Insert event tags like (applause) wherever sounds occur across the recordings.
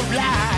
of light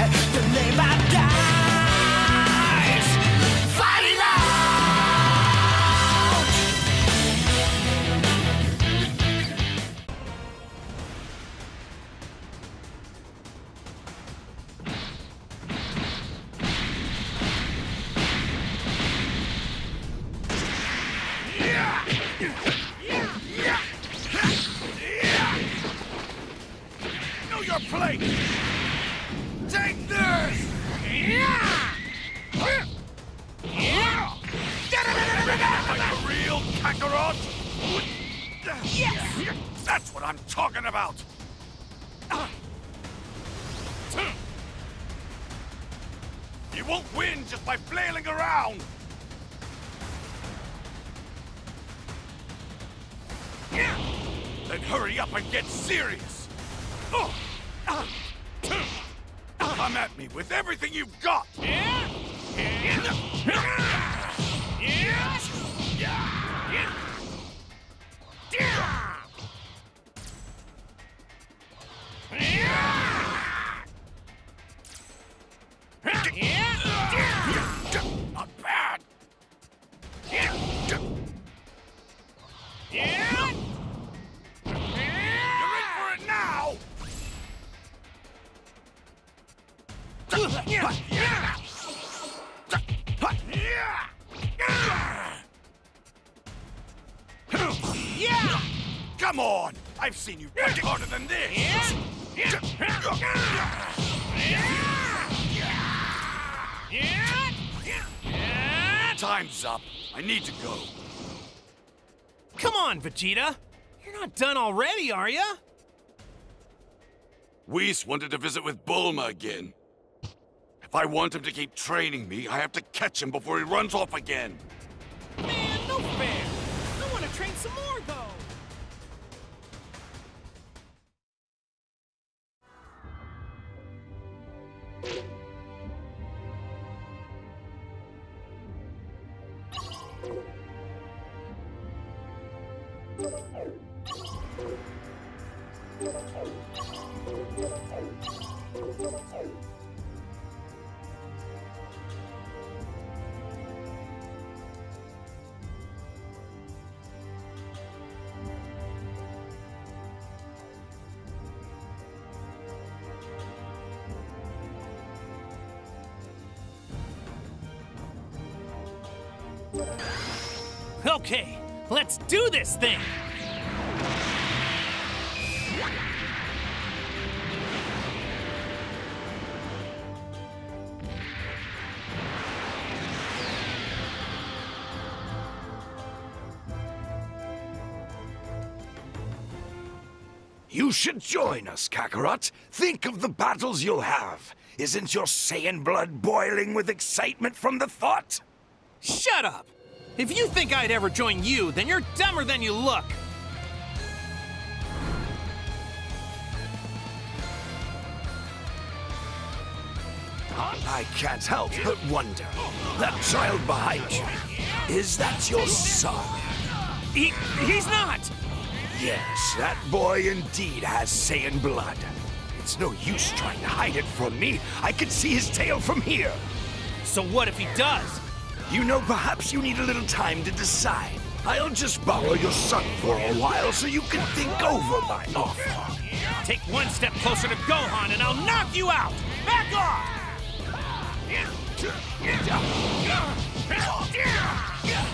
hurry up and get serious! Oh, ah, Come at me with everything you've got! Not seen you fight harder than this! Time's up. I need to go. Come on, Vegeta. You're not done already, are you? Whis wanted to visit with Bulma again. If I want him to keep training me, I have to catch him before he runs off again. Do this thing. You should join us, Kakarot. Think of the battles you'll have. Isn't your Saiyan blood boiling with excitement from the thought? Shut up! If you think I'd ever join you, then you're dumber than you look. I can't help but wonder. That child behind you, is that your son? He, he's not! Yes, that boy indeed has Saiyan blood. It's no use trying to hide it from me. I can see his tail from here. So what if he does? You know, perhaps you need a little time to decide. I'll just borrow your son for a while so you can think over my offer. Take one step closer to Gohan and I'll knock you out! Back off!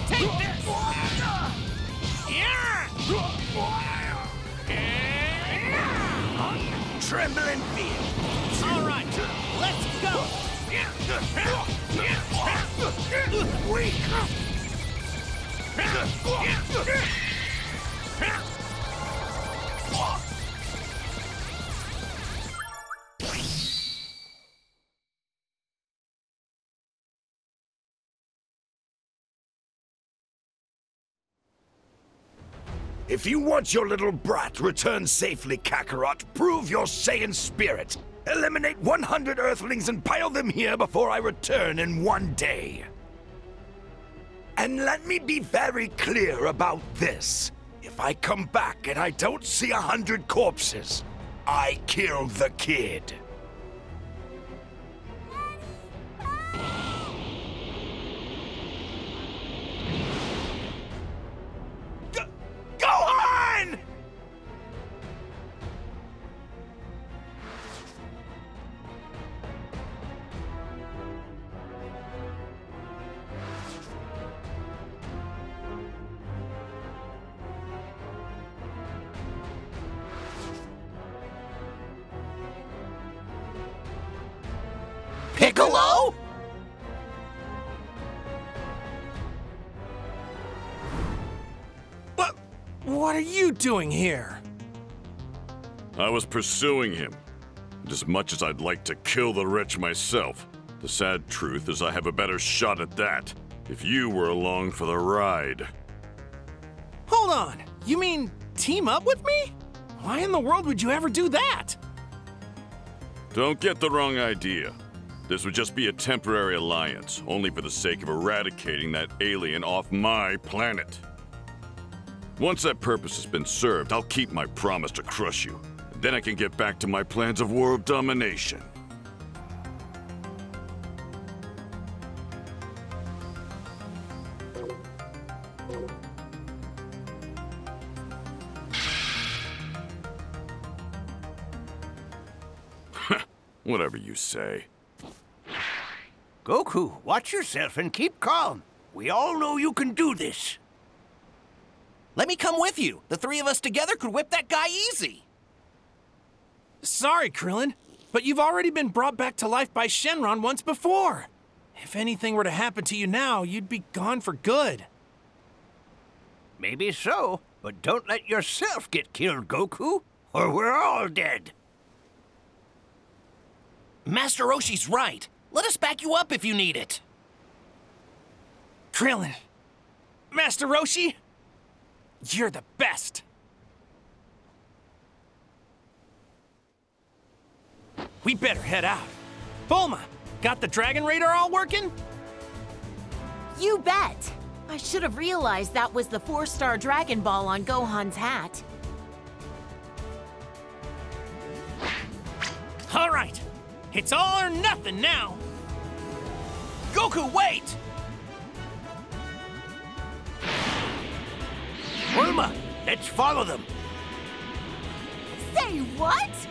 Take this! Tremble fear. All right, let's go! If you want your little brat returned safely, Kakarot, prove your Saiyan spirit. Eliminate 100 Earthlings and pile them here before I return in one day. And let me be very clear about this. If I come back and I don't see a hundred corpses, I killed the kid. Doing here? I was pursuing him. And as much as I'd like to kill the wretch myself, the sad truth is I have a better shot at that if you were along for the ride. Hold on. You mean team up with me? Why in the world would you ever do that? Don't get the wrong idea. This would just be a temporary alliance, only for the sake of eradicating that alien off my planet. Once that purpose has been served, I'll keep my promise to crush you. Then I can get back to my plans of world domination. (sighs) Whatever you say. Goku, watch yourself and keep calm. We all know you can do this. Let me come with you. The three of us together could whip that guy easy. Sorry, Krillin, but you've already been brought back to life by Shenron once before. If anything were to happen to you now, you'd be gone for good. Maybe so, but don't let yourself get killed, Goku, or we're all dead. Master Roshi's right. Let us back you up if you need it. Krillin, Master Roshi, you're the best. We better head out. Bulma, got the Dragon Radar all working? You bet! I should have realized that was the four-star Dragon Ball on Gohan's hat. All right, it's all or nothing now. Goku, wait! Bulma, let's follow them. Say what?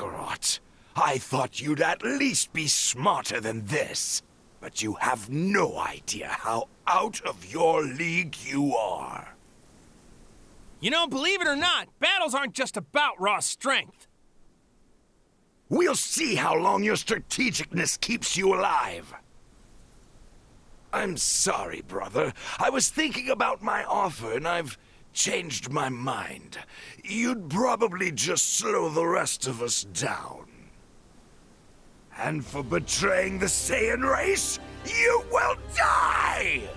Kakarot. I thought you'd at least be smarter than this. But you have no idea how out of your league you are. You know, believe it or not, battles aren't just about raw strength. We'll see how long your strategicness keeps you alive. I'm sorry, brother. I was thinking about my offer and I've changed my mind. You'd probably just slow the rest of us down. And for betraying the Saiyan race, you will die!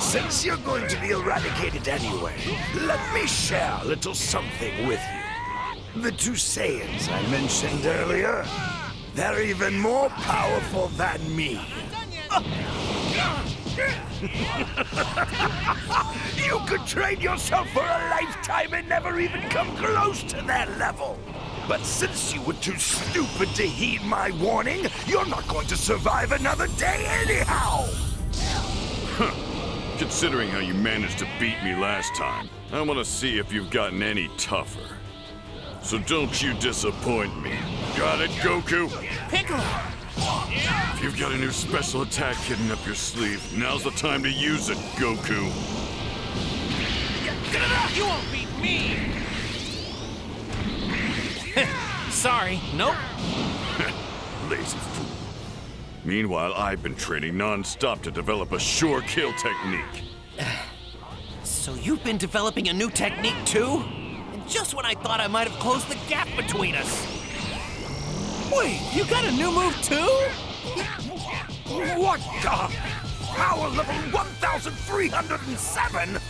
Since you're going to be eradicated anyway, let me share a little something with you. The two Saiyans I mentioned earlier, they're even more powerful than me. (laughs) you could train yourself for a lifetime and never even come close to their level. But since you were too stupid to heed my warning, you're not going to survive another day anyhow! (laughs) Considering how you managed to beat me last time, I want to see if you've gotten any tougher. So don't you disappoint me. Got it, Goku? Piccolo, If you've got a new special attack hidden up your sleeve, now's the time to use it, Goku. you won't beat me. (laughs) Sorry, nope. (laughs) Lazy fool. Meanwhile, I've been training non-stop to develop a sure kill technique. (sighs) So you've been developing a new technique too? And just when I thought I might have closed the gap between us. Wait, you got a new move too? What the? Power level 1307?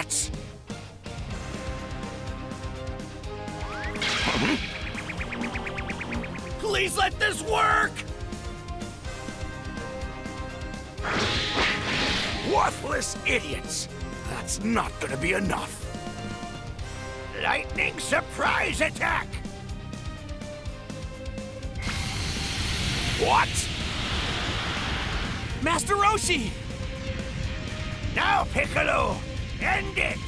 rats! Please let this work! Worthless idiots! That's not gonna be enough. Lightning surprise attack! What? Master Roshi! Now, Piccolo! End it!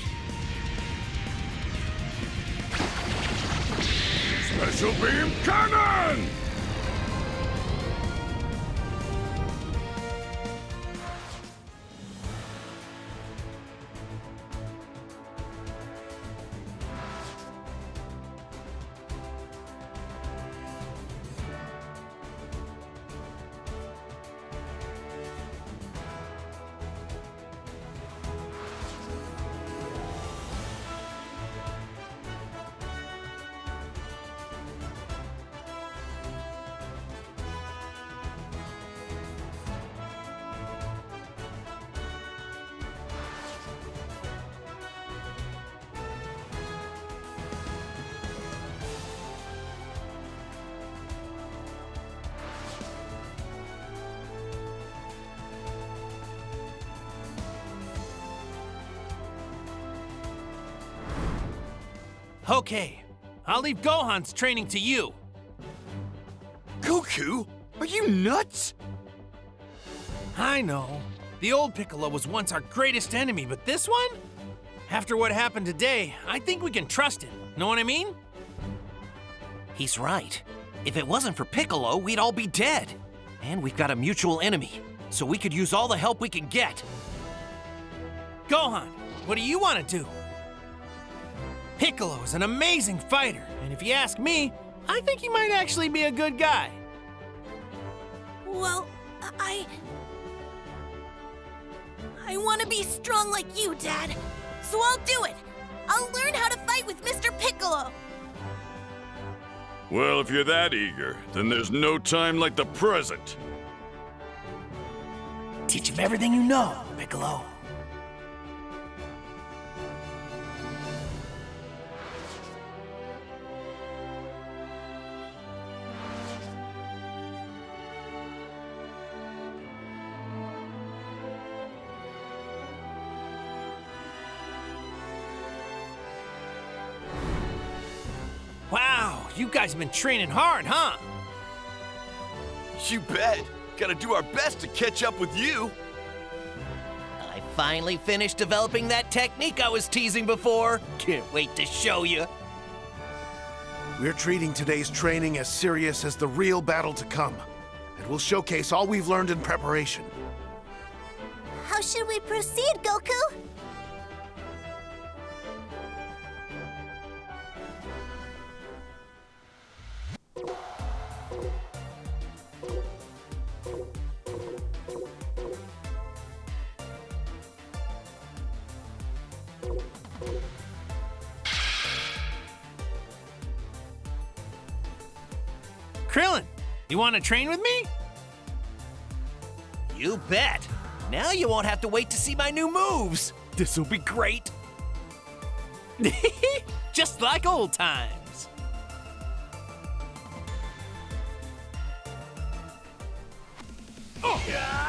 Special beam cannon! Okay, I'll leave Gohan's training to you. Goku? Are you nuts? I know. The old Piccolo was once our greatest enemy, but this one? After what happened today, I think we can trust him. Know what I mean? He's right. If it wasn't for Piccolo, we'd all be dead. And we've got a mutual enemy, so we could use all the help we can get. Gohan, what do you want to do? Piccolo's an amazing fighter, and if you ask me, I think he might actually be a good guy. Well, I. I want to be strong like you, Dad. So I'll do it. I'll learn how to fight with Mr. Piccolo. Well, if you're that eager, then there's no time like the present. Teach him everything you know, Piccolo. You guys have been training hard, huh? You bet. Gotta do our best to catch up with you. I finally finished developing that technique I was teasing before. Can't wait to show you. We're treating today's training as serious as the real battle to come. And we'll showcase all we've learned in preparation. How should we proceed, Goku? You want to train with me? You bet. Now you won't have to wait to see my new moves. This'll be great. (laughs) Just like old times. Oh.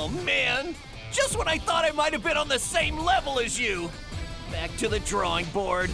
Oh, man, just when I thought I might have been on the same level as you. Back to the drawing board.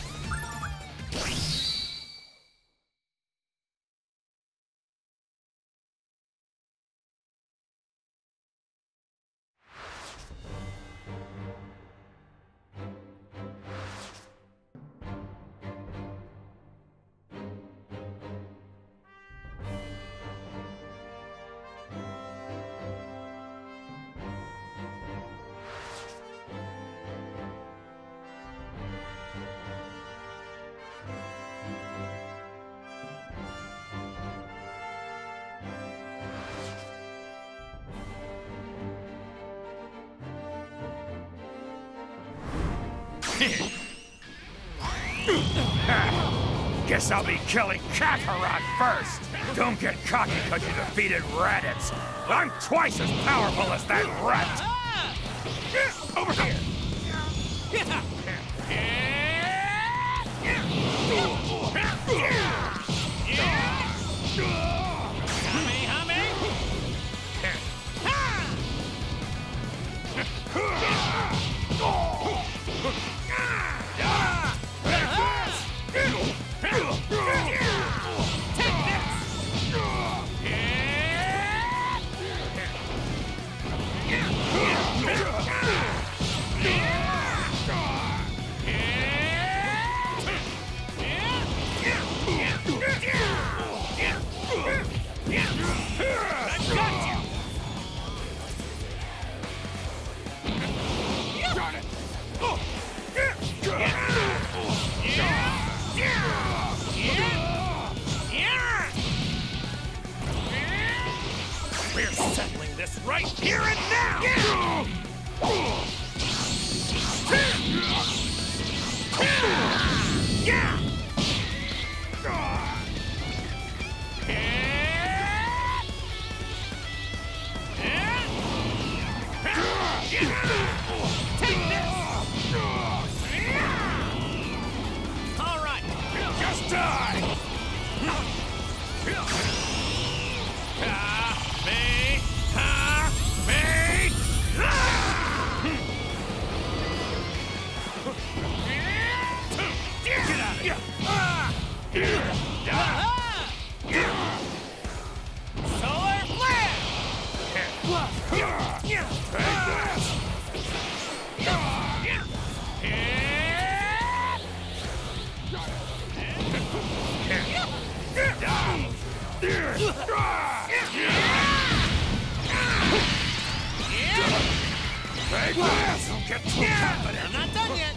Guess I'll be killing Kakarot first. Don't get cocky because you defeated Raditz. I'm twice as powerful as that rat. Over here. We're settling this right here and now! All Glass! Don't get too confident! I'm not done yet.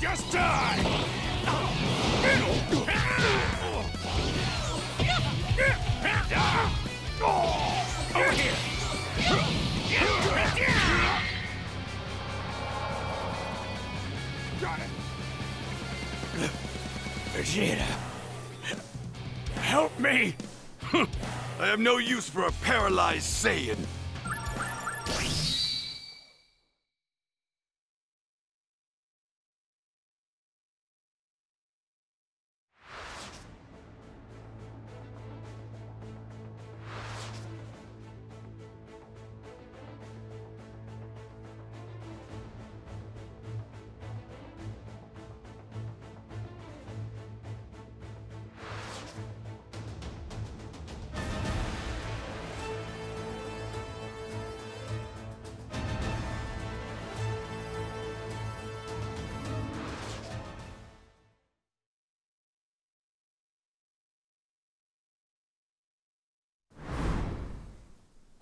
Just die! Over here! Got it. Vegeta. Help me! (laughs) I have no use for a paralyzed Saiyan.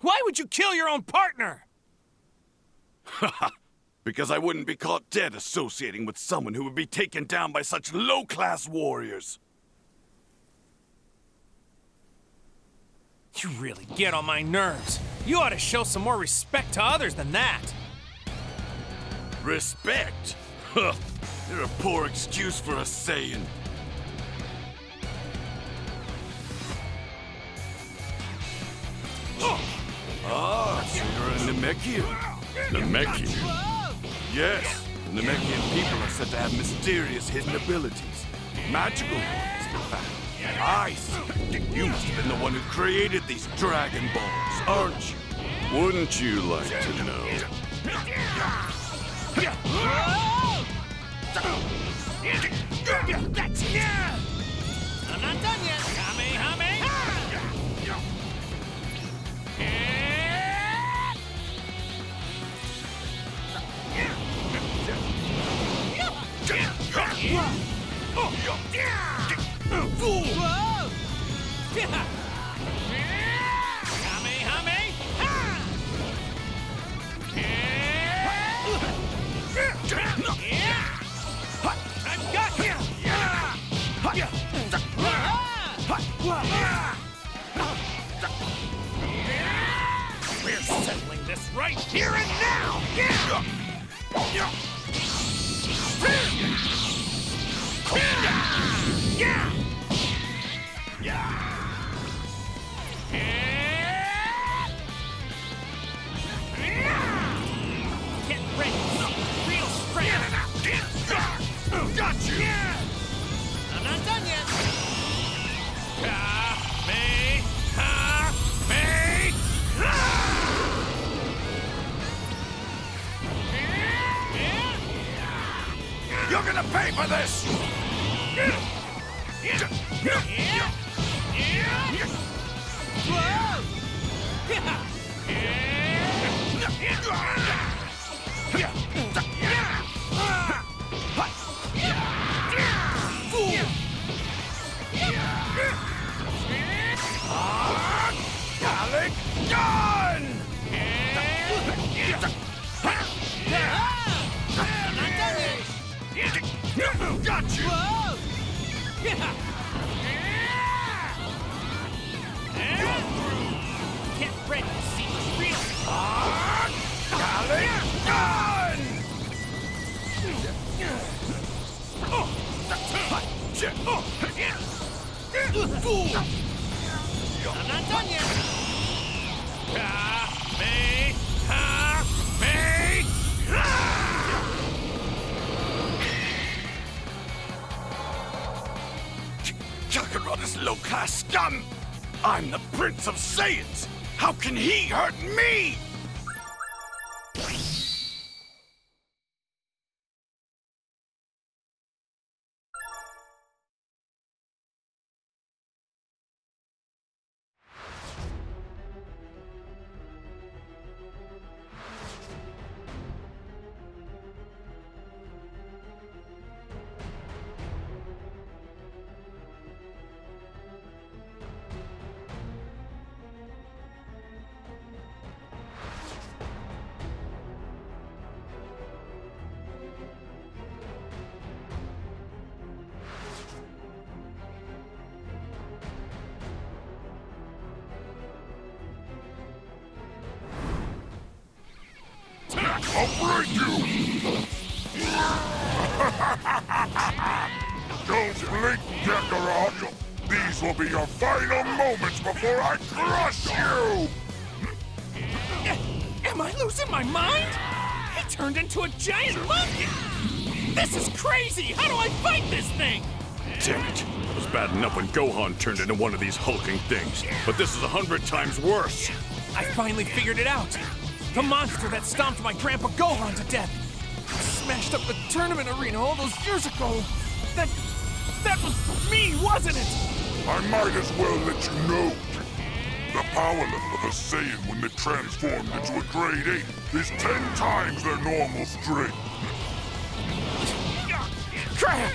Why would you kill your own partner? (laughs) Because I wouldn't be caught dead associating with someone who would be taken down by such low-class warriors. You really get on my nerves. You ought to show some more respect to others than that. Respect? (laughs) Huh. You're a poor excuse for a Saiyan. Ah, so you're a Namekian. Namekian? Yes, The Namekian people are said to have mysterious hidden abilities. Magical ones, in fact. I see. You must have been the one who created these Dragon Balls, aren't you? Wouldn't you like to know? I'm not done yet. Right here and now! Get Prince of Saiyans! How can he hurt me? I'll break you! (laughs) Don't blink, Kakarot! These will be your final moments before I crush you! Am I losing my mind? He turned into a giant monkey! This is crazy! How do I fight this thing? Damn it. It was bad enough when Gohan turned into one of these hulking things, but this is a hundred times worse. I finally figured it out. The monster that stomped my grandpa Gohan to death. Smashed up the tournament arena all those years ago. That. that was me, wasn't it? I might as well let you know. The power level of a Saiyan when they're transformed into a Great Ape is 10 times their normal strength. Crap!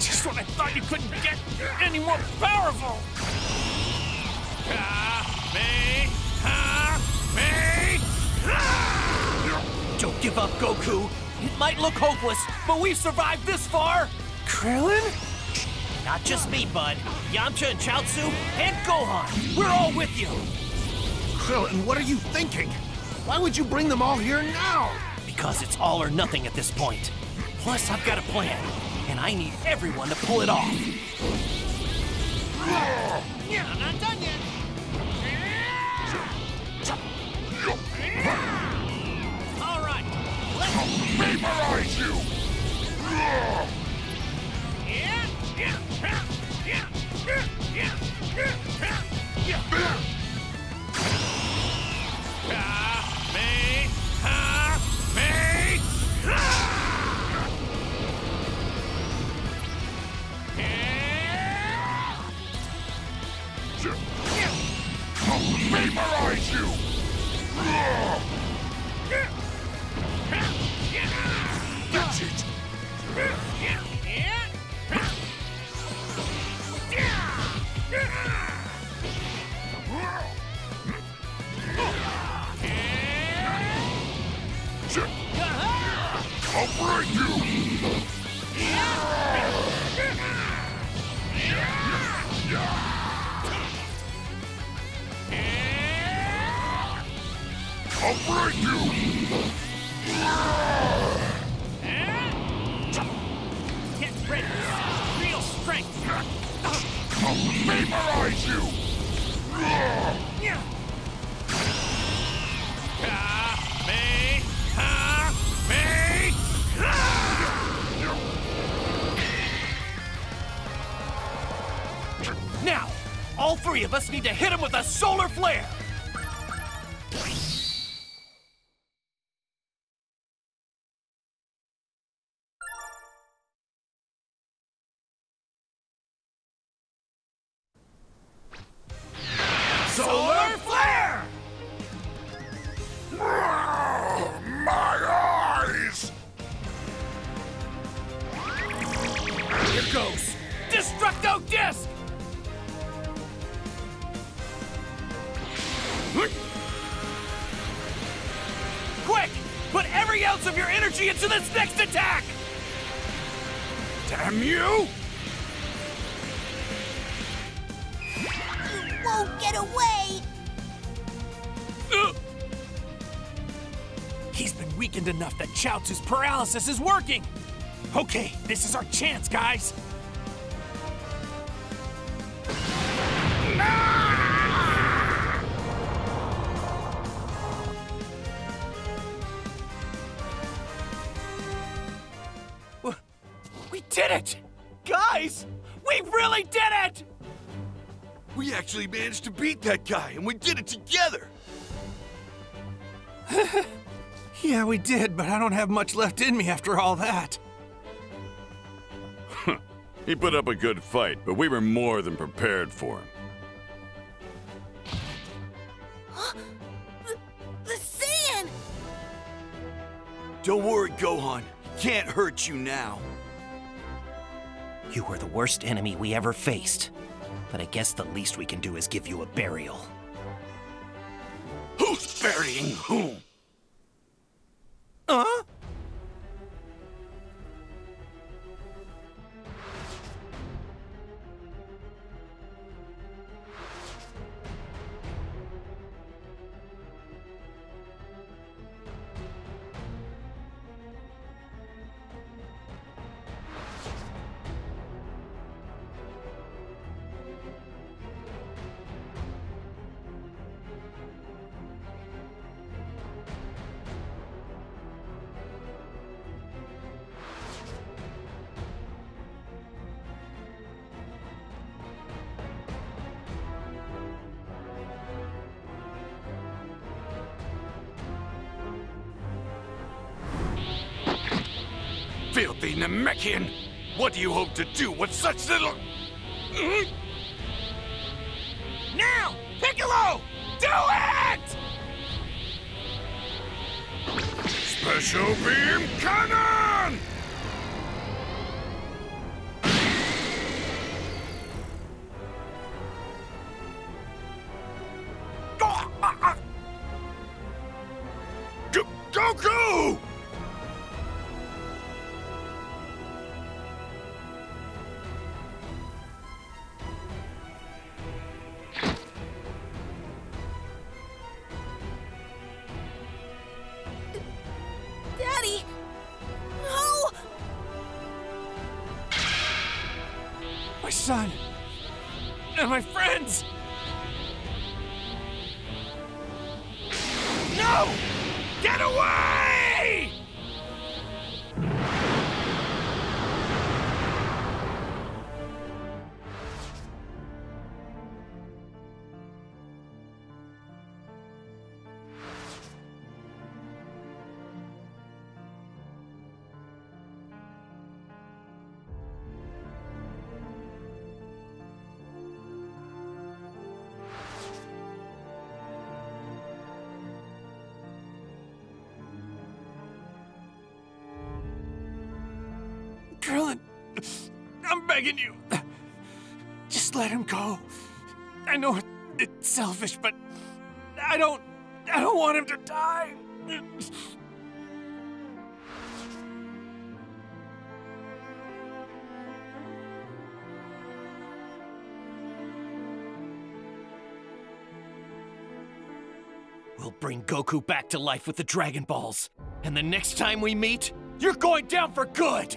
Just when I thought you couldn't get any more powerful! Ha! Me! Ha! Me! Don't give up, Goku. It might look hopeless, but we've survived this far. Krillin? Not just me, bud. Yamcha and Chaozu and Gohan. We're all with you. Krillin, what are you thinking? Why would you bring them all here now? Because it's all or nothing at this point. Plus, I've got a plan, and I need everyone to pull it off. I'm not done yet. All right, let's Vaporize memorize you! Memorize three of us need to hit him with a solar flare. Chaozu's paralysis is working! Okay, this is our chance, guys! We did it! Guys, we really did it! We actually managed to beat that guy, and we did it together! (laughs) Yeah, we did, but I don't have much left in me after all that. (laughs) He put up a good fight, but we were more than prepared for him. (gasps) The, the Saiyan! Don't worry, Gohan. He can't hurt you now. You were the worst enemy we ever faced. But I guess the least we can do is give you a burial. Who's burying whom? Huh? Filthy Namekian! What do you hope to do with such little... Hmm? Now! Piccolo! Do it! Special Beam Cannon! Ah, ah, ah. Goku! Krillin, I'm begging you. Just let him go. I know it's selfish, but I don't. I don't want him to die. We'll bring Goku back to life with the Dragon Balls. And the next time we meet, you're going down for good!